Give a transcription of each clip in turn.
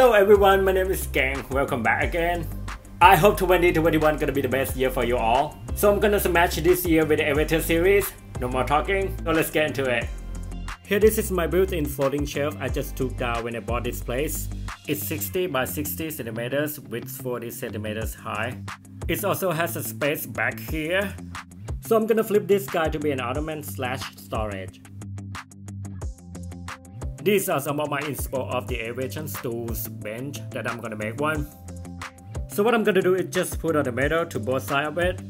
everyone, my name is Geng. Welcome back again. I hope 2021 gonna be the best year for you all. So I'm gonna smash this year with the Aviator series. No more talking, so let's get into it. Here this is my built-in floating shelf I just took down when I bought this place. It's 60 by 60 centimeters with 40 centimeters high. It also has a space back here. So I'm gonna flip this guy to be an ottoman slash storage. These are some of my inspo of the aviation stools bench that I'm gonna make one. So what I'm gonna do is just put on the metal to both sides of it.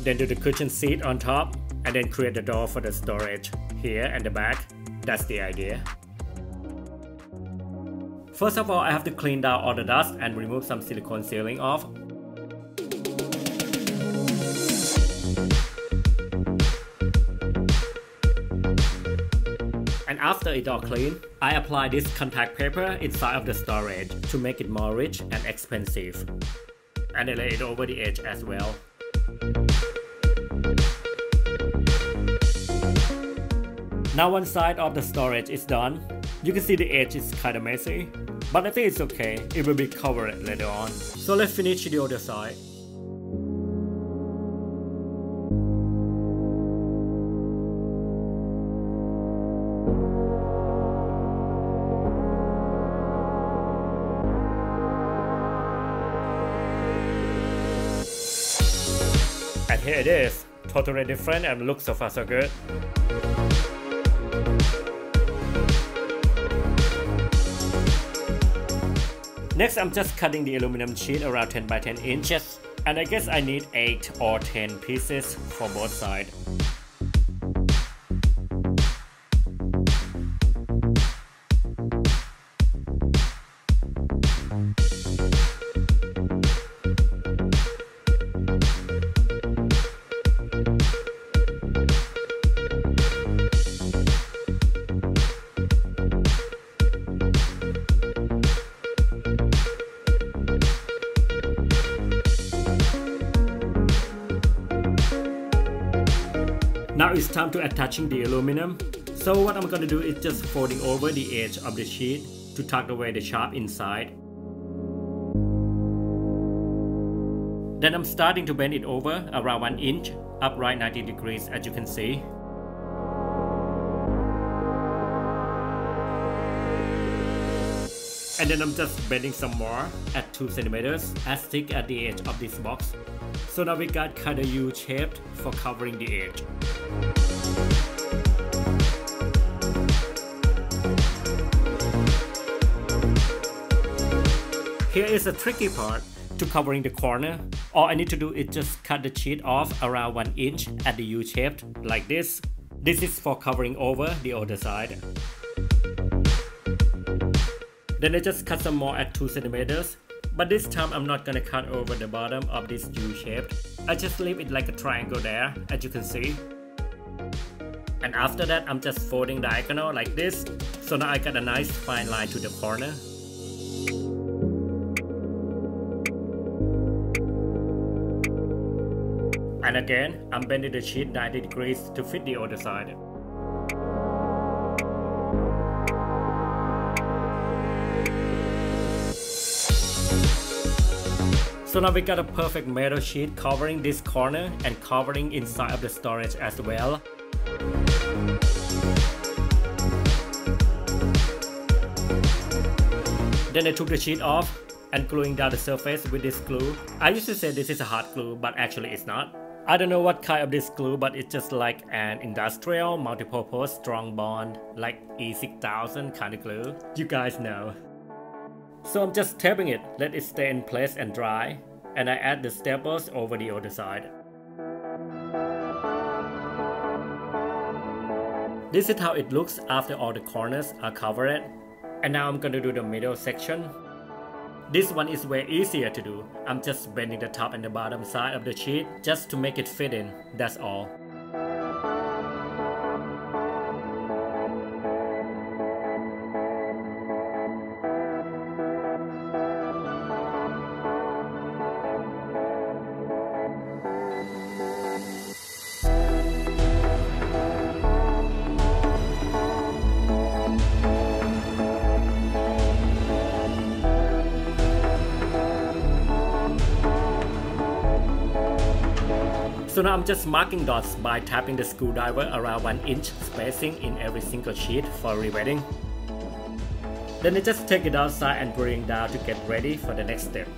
Then do the cushion seat on top and then create the door for the storage here and the back. That's the idea. First of all, I have to clean down all the dust and remove some silicone sealing off after it all clean, I apply this contact paper inside of the storage to make it more rich and expensive. And I lay it over the edge as well. Now one side of the storage is done. You can see the edge is kinda messy, but I think it's okay, it will be covered later on. So let's finish the other side. Here it is, totally different and looks so far so good. Next I'm just cutting the aluminum sheet around 10 by 10 inches and I guess I need 8 or 10 pieces for both sides. It's time to attaching the aluminum. So what I'm gonna do is just folding over the edge of the sheet to tuck away the sharp inside. Then I'm starting to bend it over around 1 inch, upright 90 degrees as you can see. And then I'm just bending some more at 2 centimeters as thick at the edge of this box. So now we got kinda U-shaped for covering the edge. Here is a tricky part to covering the corner. All I need to do is just cut the sheet off around 1 inch at the U-shaped like this. This is for covering over the other side. Then I just cut some more at 2 centimeters. But this time I'm not gonna cut over the bottom of this U shape. I just leave it like a triangle there, as you can see. And after that I'm just folding diagonal like this. So now I got a nice fine line to the corner. And again, I'm bending the sheet 90 degrees to fit the other side. So now we got a perfect metal sheet covering this corner and covering inside of the storage as well. Then I took the sheet off and gluing down the surface with this glue. I used to say this is a hot glue, but actually it's not. I don't know what kind of this glue, but it's just like an industrial multi-purpose strong bond, like E6000 kind of glue. You guys know. So I'm just tapping it, let it stay in place and dry, and I add the staples over the other side. This is how it looks after all the corners are covered. And now I'm gonna do the middle section. This one is way easier to do. I'm just bending the top and the bottom side of the sheet just to make it fit in, that's all. So now I'm just marking dots by tapping the screwdriver around 1 inch spacing in every single sheet for riveting. Then I just take it outside and bring it down to get ready for the next step.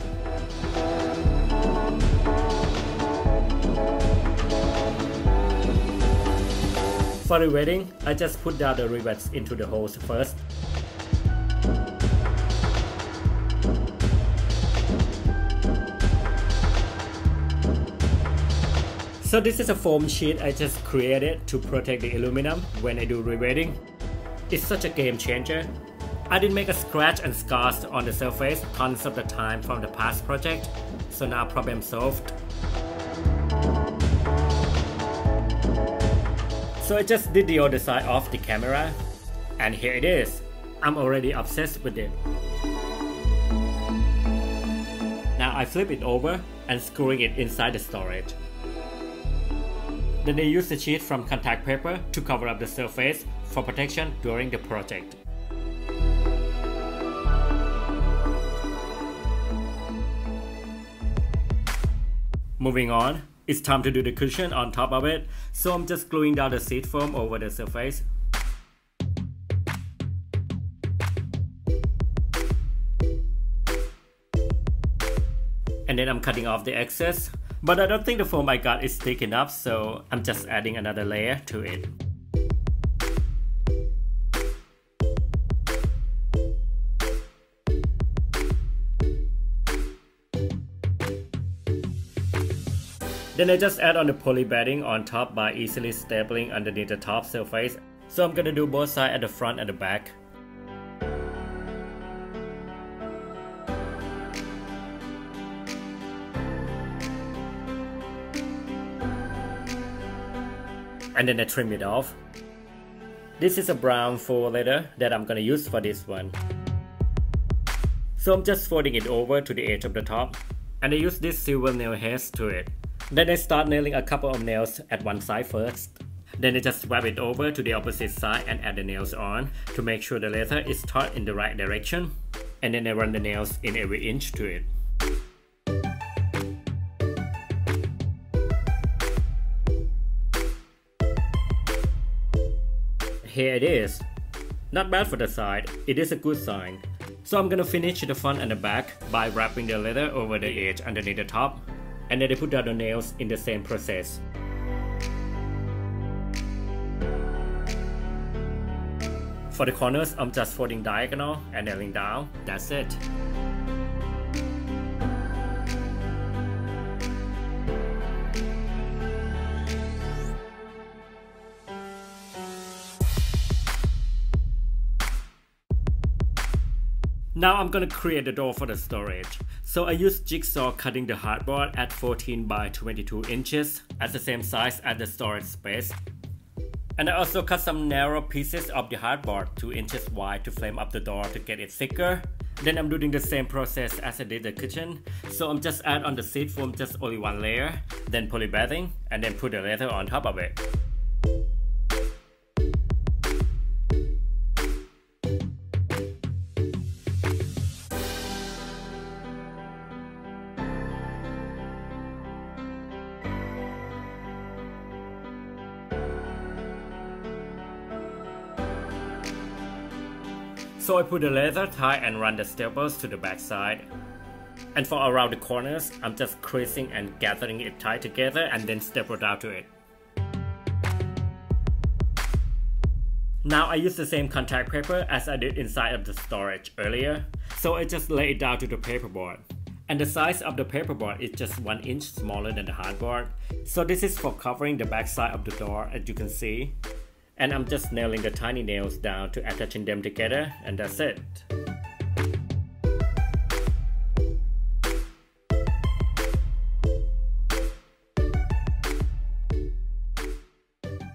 For riveting, I just put down the rivets into the holes first. So this is a foam sheet I just created to protect the aluminum when I do riveting. It's such a game changer. I didn't make a scratch and scars on the surface tons of the time from the past project, so now problem solved. So I just did the other side of the camera, and here it is. I'm already obsessed with it. Now I flip it over and screwing it inside the storage. Then they use the sheet from contact paper to cover up the surface for protection during the project. Moving on, it's time to do the cushion on top of it, so I'm just gluing down the seat foam over the surface. And then I'm cutting off the excess but I don't think the foam I got is thick enough, so I'm just adding another layer to it. Then I just add on the poly batting on top by easily stapling underneath the top surface. So I'm gonna do both sides at the front and the back. And then I trim it off. This is a brown faux leather that I'm gonna use for this one. So I'm just folding it over to the edge of the top and I use this silver nail heads to it. Then I start nailing a couple of nails at one side first. Then I just swap it over to the opposite side and add the nails on to make sure the leather is taut in the right direction. And then I run the nails in every inch to it. Here it is. Not bad for the side, it is a good sign. So I'm gonna finish the front and the back by wrapping the leather over the edge underneath the top and then I put down the nails in the same process. For the corners, I'm just folding diagonal and nailing down, that's it. Now I'm gonna create the door for the storage. So I use jigsaw cutting the hardboard at 14 by 22 inches at the same size as the storage space. And I also cut some narrow pieces of the hardboard 2 inches wide to frame up the door to get it thicker. Then I'm doing the same process as I did the kitchen. So I'm just add on the seat foam just only one layer, then poly batting, and then put the leather on top of it. So I put the leather tie and run the staples to the back side. And for around the corners, I'm just creasing and gathering it tight together and then staple down to it. Now I use the same contact paper as I did inside of the storage earlier, so I just lay it down to the paperboard. And the size of the paperboard is just 1 inch smaller than the hardboard, so this is for covering the back side of the door as you can see and I'm just nailing the tiny nails down to attaching them together and that's it.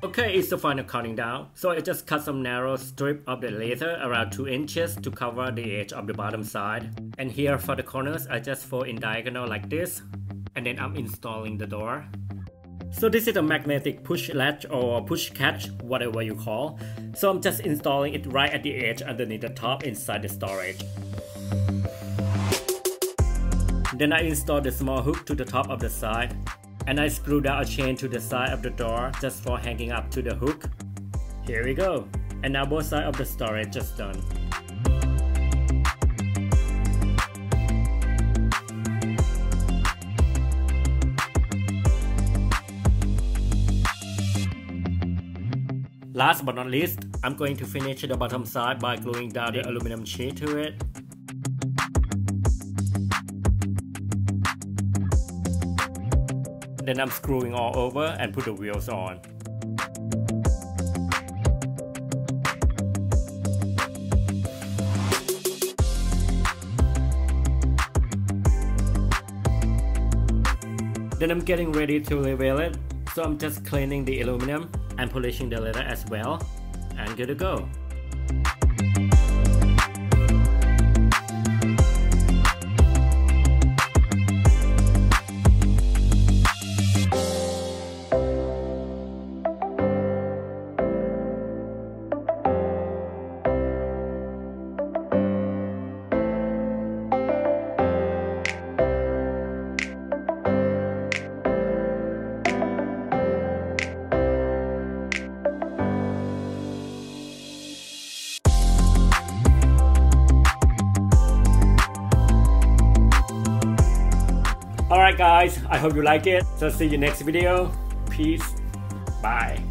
Okay, it's the final cutting down. So I just cut some narrow strip of the leather around 2 inches to cover the edge of the bottom side. And here for the corners, I just fold in diagonal like this. And then I'm installing the door. So this is a magnetic push latch or push catch, whatever you call. So I'm just installing it right at the edge underneath the top inside the storage. Then I install the small hook to the top of the side. And I screw down a chain to the side of the door just for hanging up to the hook. Here we go. And now both sides of the storage just done. Last but not least, I'm going to finish the bottom side by gluing down the aluminum sheet to it. Then I'm screwing all over and put the wheels on. Then I'm getting ready to level it, so I'm just cleaning the aluminum and polishing the leather as well and good to go. Guys, I hope you like it. So see you next video. Peace. Bye.